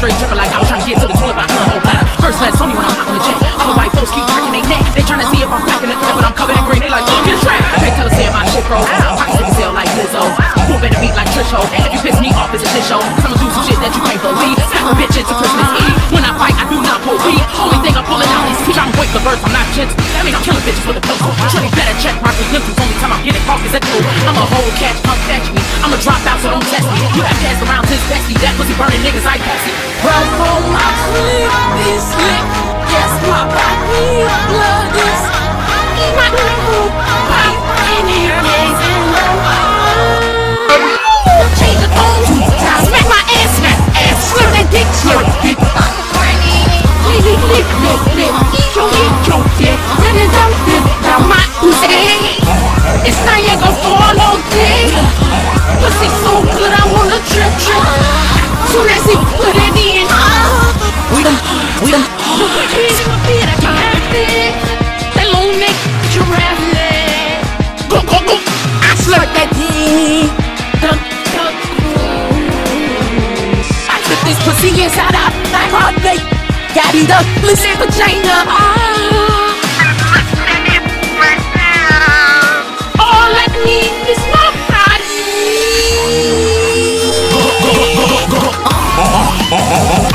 straight tripping like I was trying to get to the toilet by my whole life. First class, only when I'm not on the jet. All white folks keep cracking their neck. They trying to see if I'm cracking the cup, but I'm covered in green. They like, look, get trap. They can't tell a say my shit, bro. Pockets in the like Lizzo. Whooping the beat like Trish Ho. If you piss me off, it's a shit show. Cause I'ma do some shit that you can't believe. with the birds, I'm not gentle. That means killing bitches with a pencil. Shorty better check my credentials. Only time I get it caught is at school. I'm a whole catch, I'm catching me. I'm a dropout, so don't test me. You have passed around his bestie. That pussy burning niggas, I pass it. Run for my sleep, this slick. Yes, my body, blood is. Soon as he put it in We done, we done Put it in my bed, I can have it That long neck, Go, go, go I slurped that dick I put this pussy inside out my heart, babe Got it up, listen, vagina ah. Smack my head!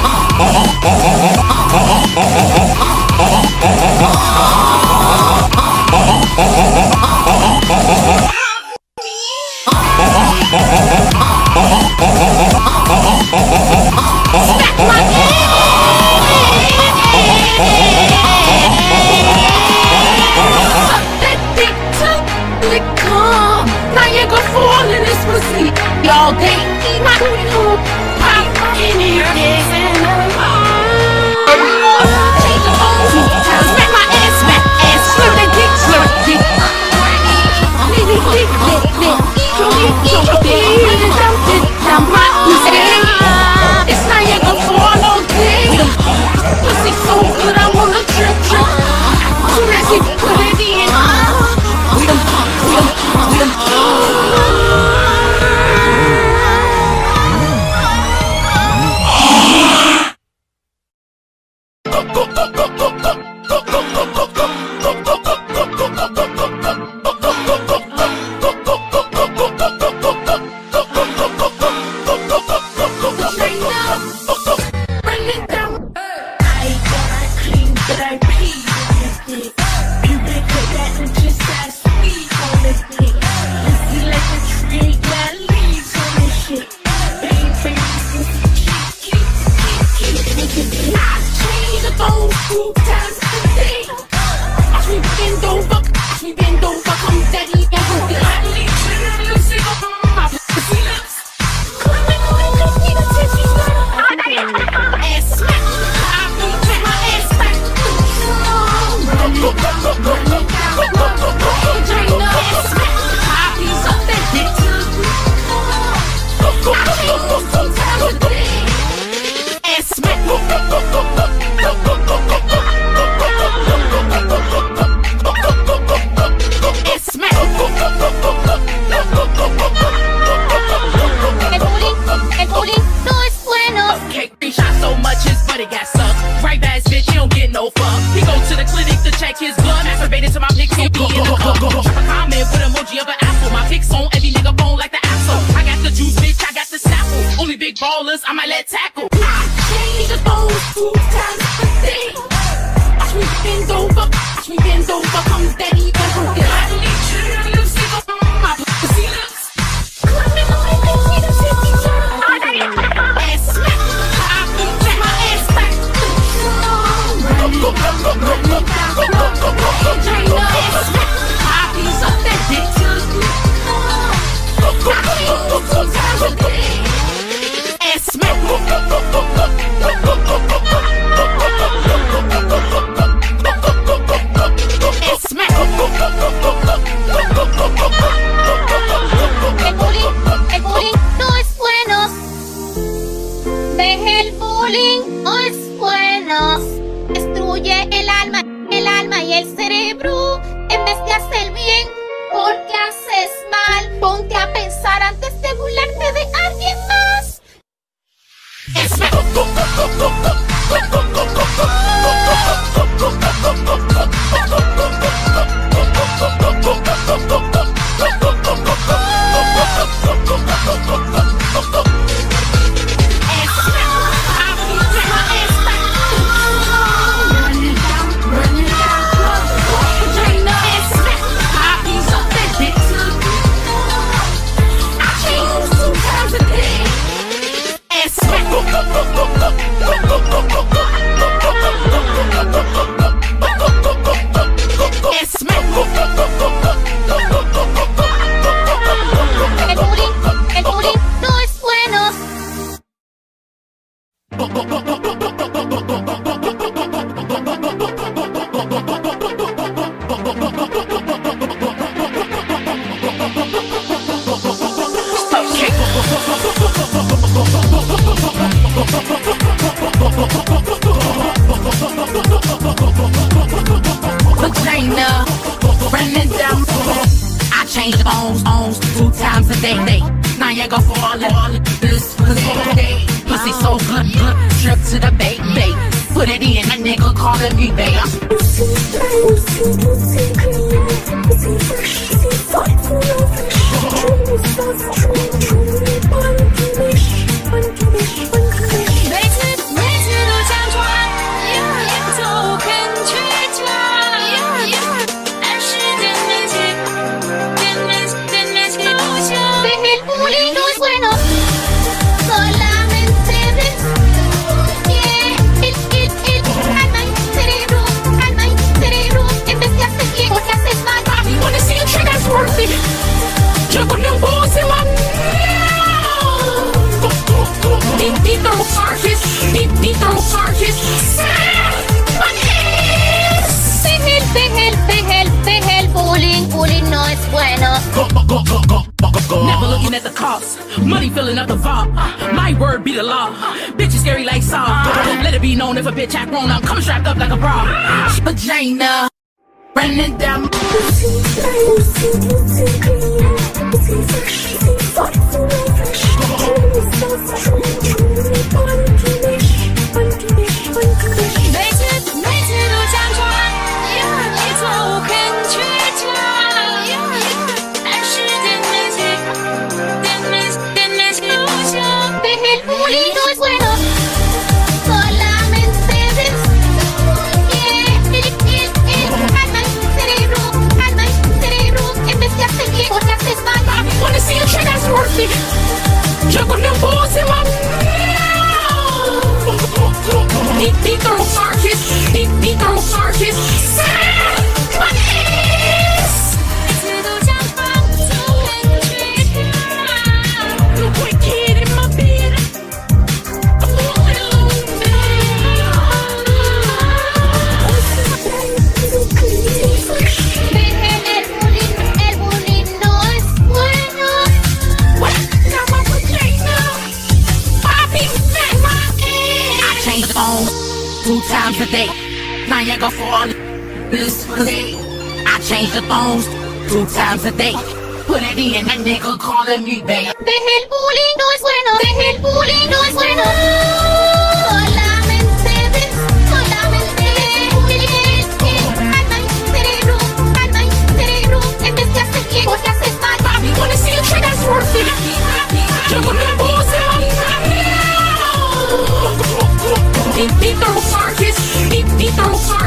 Old school got can't be in the club. Comment with emoji of an apple. My pics on every nigga phone like the apple. I got the juice, bitch. I got the snapple. Only big ballers. I might let tackle. filling up the vault. My word be the law. Bitch is scary like Saw. Let it be known if a bitch act wrong, I'm coming strapped up like a bra. Vagina. Running down.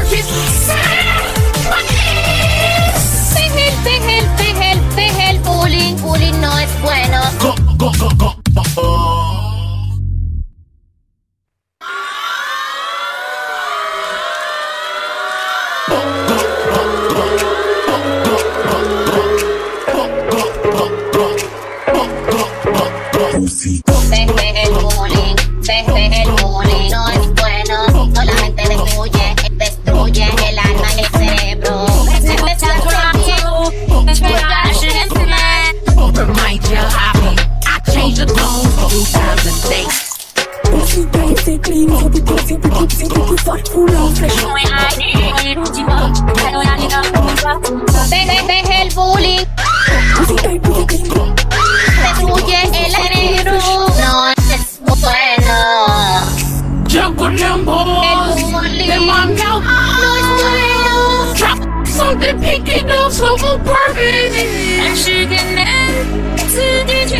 Kiss.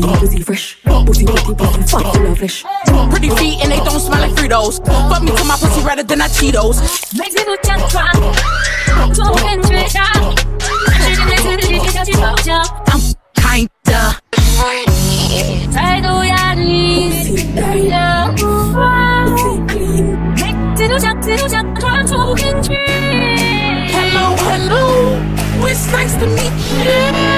clean, pussy fresh. Pussy pretty, pussy fuck full of flesh. Pretty feet and they don't smell like Fritos. Fuck me to my pussy rather than I Cheetos. Mexico Tantra, Token Treasure. I'm kinda Hello, hello. It's nice to meet you.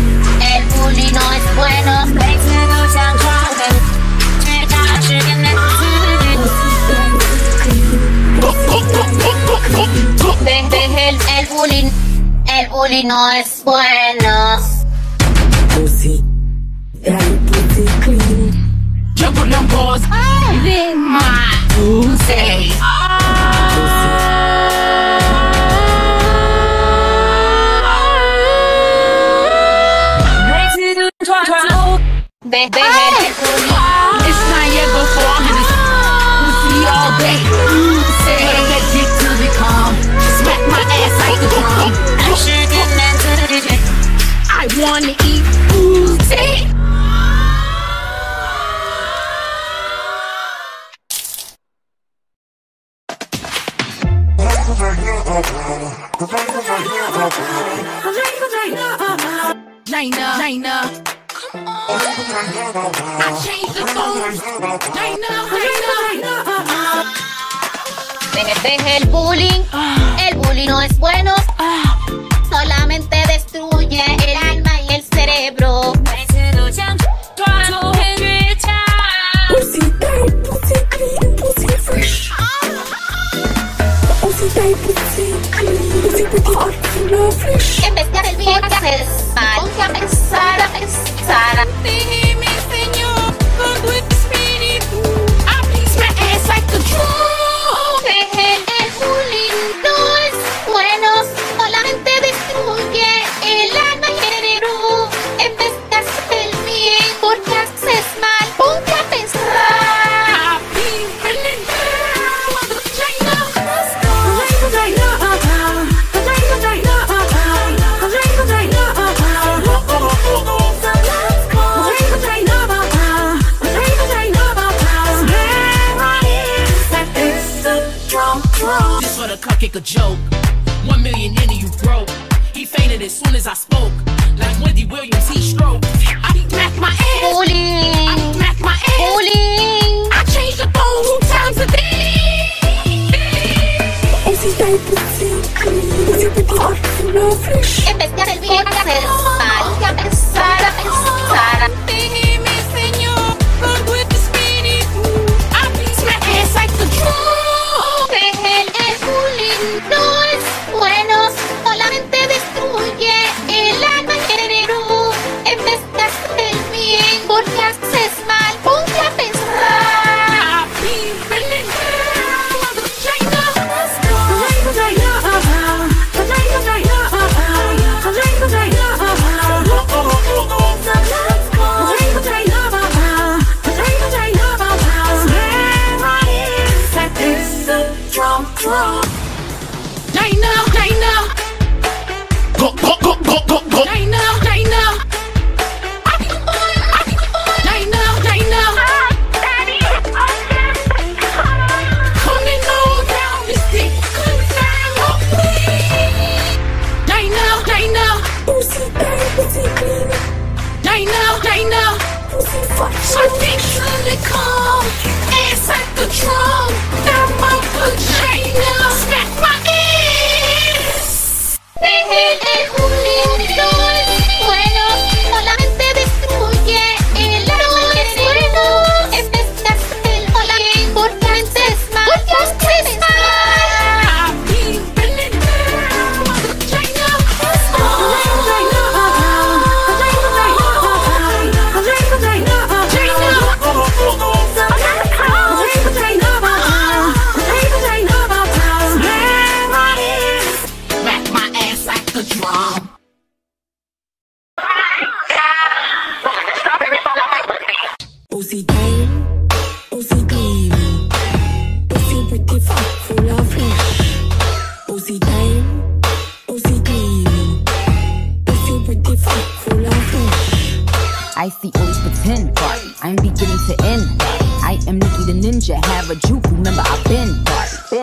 Desde el, el bullying, el bullying no es bueno. Pussy, dale pussy clean. Yo por los voz, wanna eat el bullying, el bullying no es bueno. Empezar el viernes es para empezar. no flesh.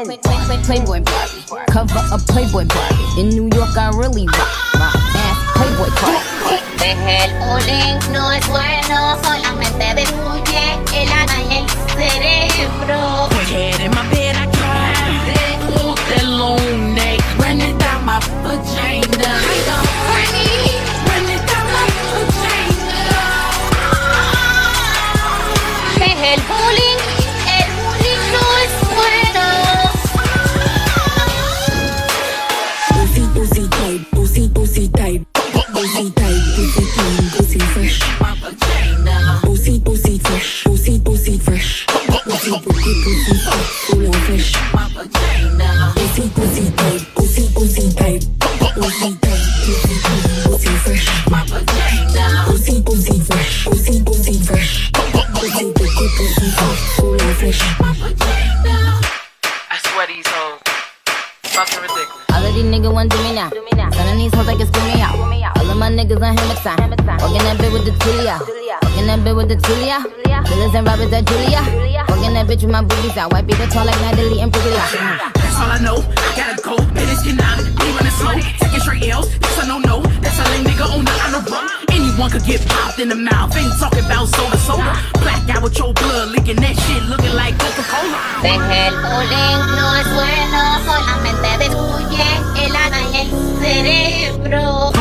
Play, play, Playboy Barbie. Cover a Playboy Barbie. In New York, I really rock. My ass Playboy Barbie. Deje el bullying, no es bueno, solamente destruye el alma y el cerebro. Put head in my bed, I cry. Ooh, that long neck running down my vagina. Running down my vagina. Deje el bullying, Pussy, pussy, pussy full. My vagina. Pussy, pussy tight, pussy, pussy tight. Pussy tight, pussy clean, pussy fresh. Pussy, pussy fresh, pussy, pussy fresh. Pussy, pussy, pussy full. My vagina. I swear these hoes. Fucking ridiculous. All of these niggas want do me now. Some of these hoes like it's screw me out. All of my niggas on hammer time. Walking that bitch with the Tulia. Walking that bitch with the Tulia. Killers and robbers at Julia. Walking that bitch with my boobies out. White people tall like Natalie and Pretty Lot. That's all I know. I gotta go. Minutes cannot be running slow. Taking straight L's. That's a no no. That's a lame nigga on the honor roll. Anyone could get popped in the mouth. Ain't talking about soda soda. Black out with your blood leaking. That shit looking like Coca Cola. Deje el bullying, no es bueno, solamente destruye el alma y el cerebro.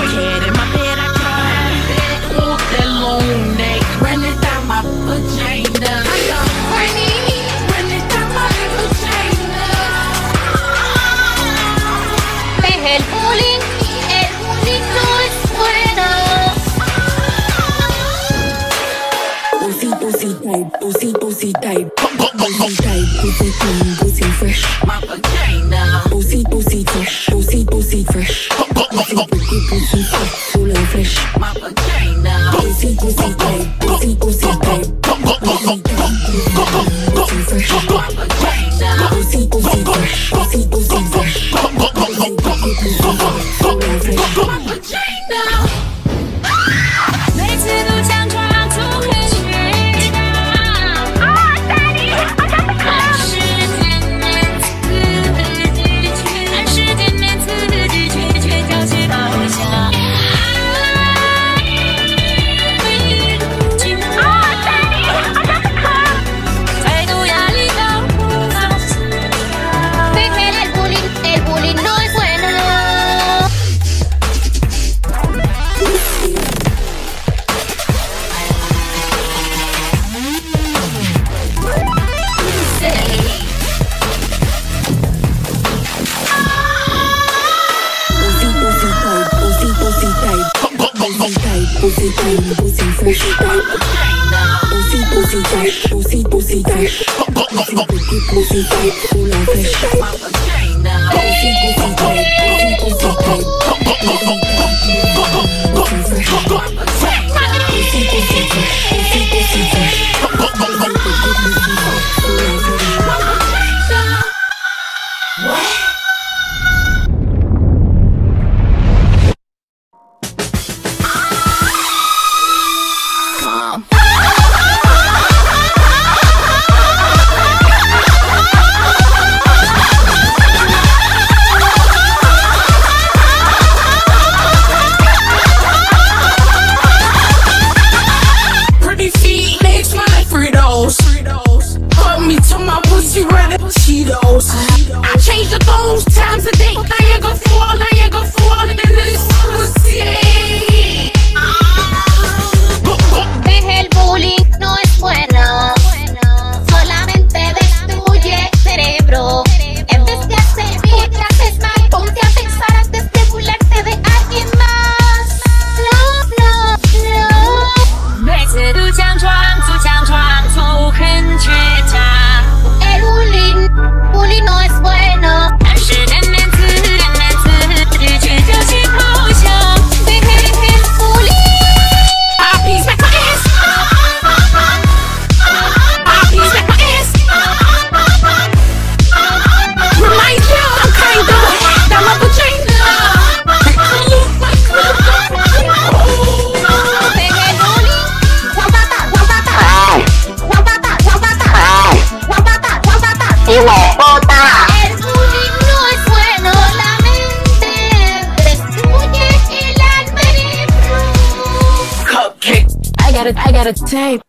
Pussy, pussy tight. Pussy tight, pussy clean, pussy fresh. My vagina. Pussy, pussy fresh, pussy, pussy fresh. Pussy, pussy, fat, tape,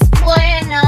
es bueno,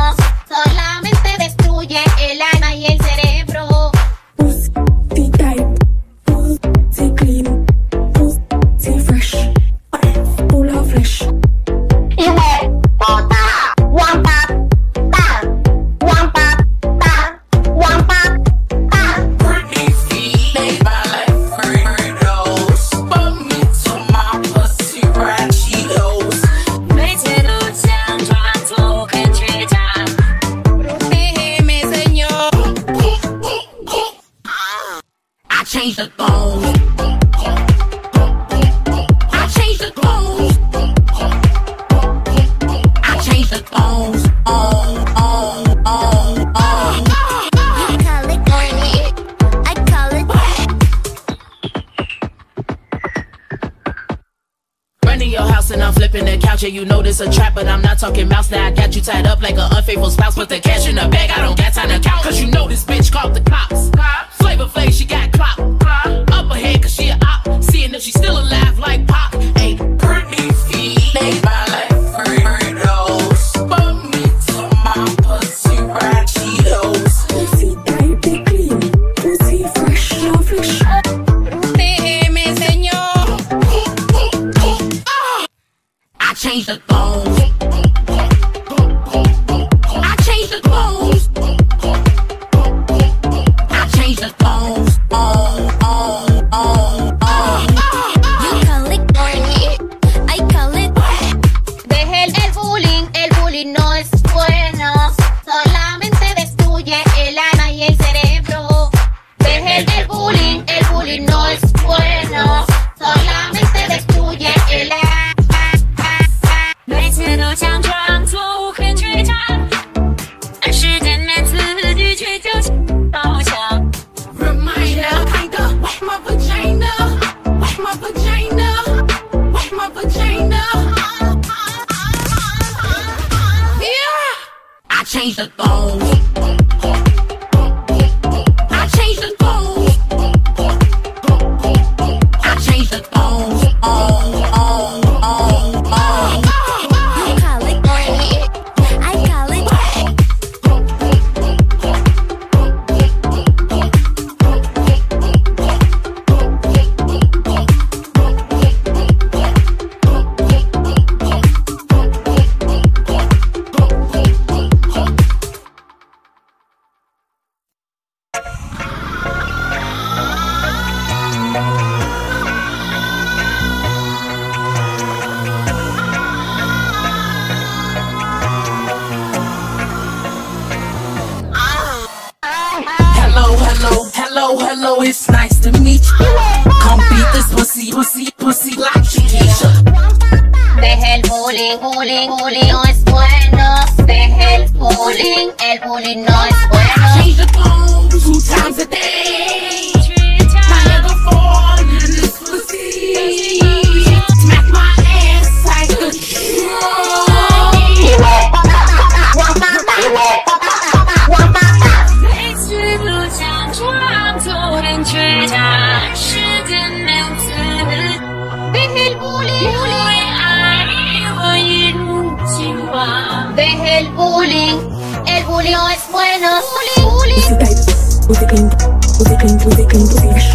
no es bueno. Bullying, bullying. Pussy tight, pussy clean, pussy clean, pussy clean, pussy fresh.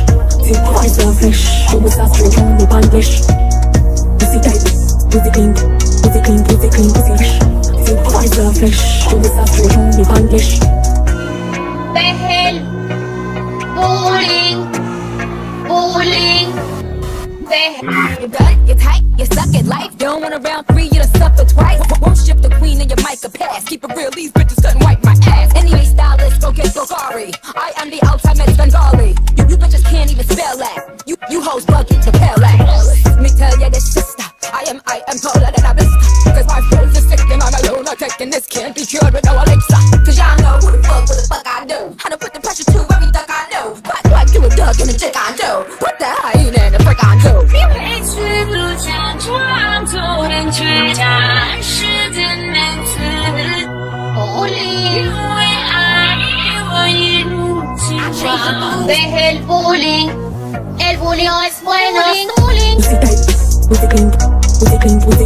Tip twice the flesh, you was a straight on the pan flesh. Pussy tight, pussy clean, pussy clean, pussy clean, pussy fresh. Tip twice the flesh, you was a straight on the pan flesh. Deje el bullying, bullying. Deje. You gut, you tight, you suck at life. You don't want a round three, you done suffer twice. Won't ship the queen and your mic a pass. Keep it real, these bitches couldn't wipe my ass. Anyway, stylist, go get Bulgari. I am the ultimate Bengali. You, you bitches can't even spell that. You, you hoes bugging to pale Let me tell ya this sister. I am, I am taller than a vista. Cause my flows are sick and I'm a lunatic. And this can't be cured with no elixir. Cause y'all know who the fuck, what the fuck I do. I done put the pressure to every duck I know. But like you a duck and a chick I do. Put the hyena in the frick I do. 每次都假装做很倔强 Deje el bullying, el bullying no es bueno. Bullying, Pussy tight, pussy clean, pussy clean, pussy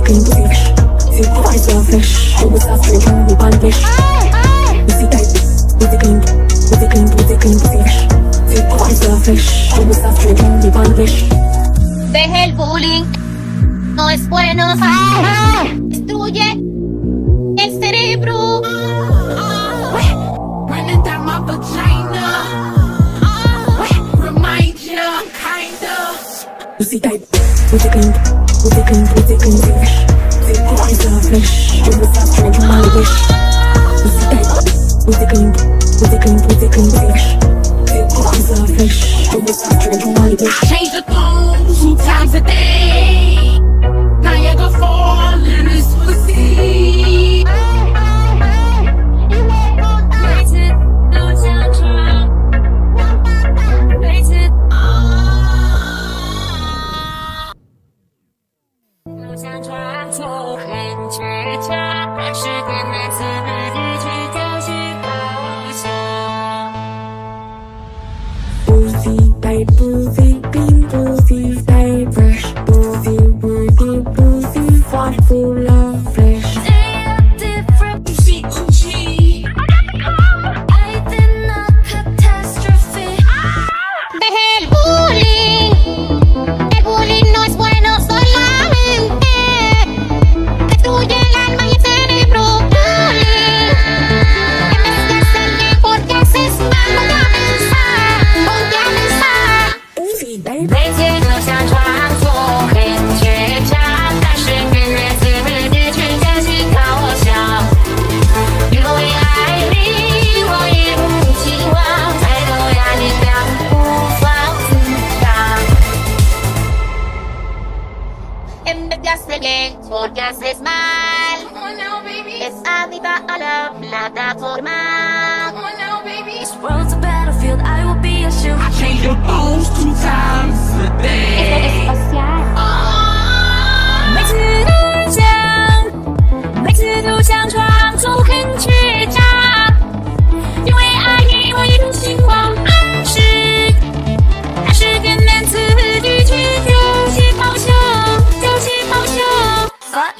Pussy tight, pussy clean, pussy clean, pussy clean, pussy fresh. Tip twice the flesh, you was a straight on the flesh. Pussy tight, pussy 家，是艰难自己去挑选方向。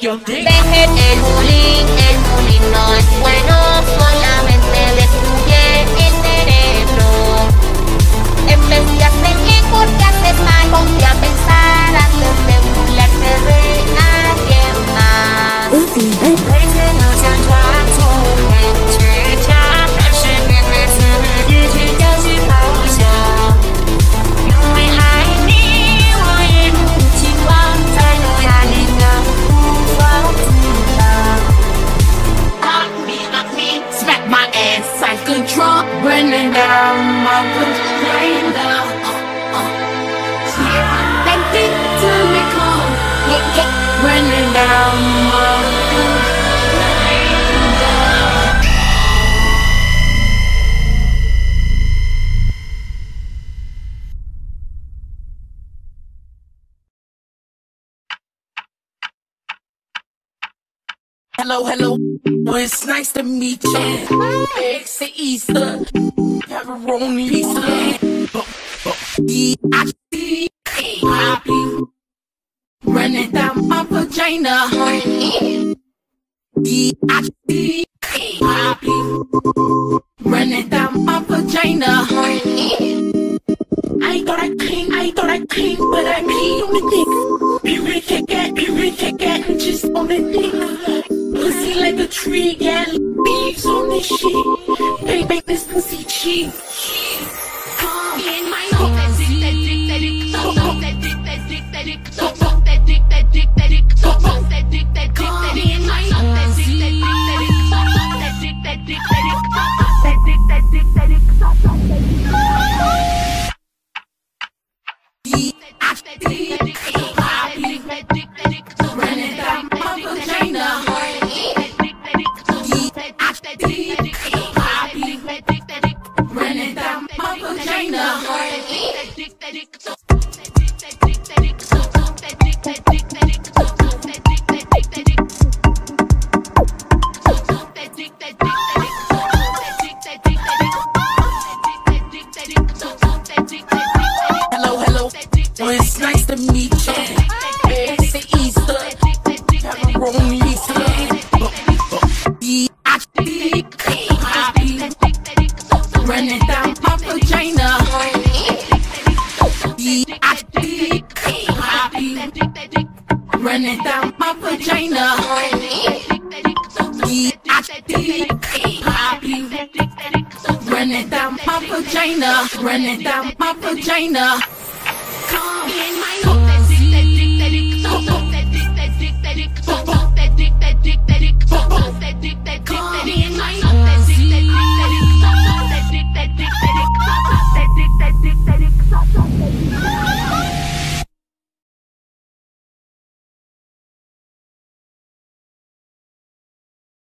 Your dick. Hello, hello. It's nice to meet you. Eggs to Easter. Pepperoni pizza. I see poppy running down my vagina. I see poppy running down my vagina. I thought I clean, I thought I clean, but I pee on the dick. Period, kick it, period, kick it, just on the dick. Pussy like a tree, yeah, leaves on this shit. Bang, bang, this pussy cheap. Come in my home. That dick, that dick, now.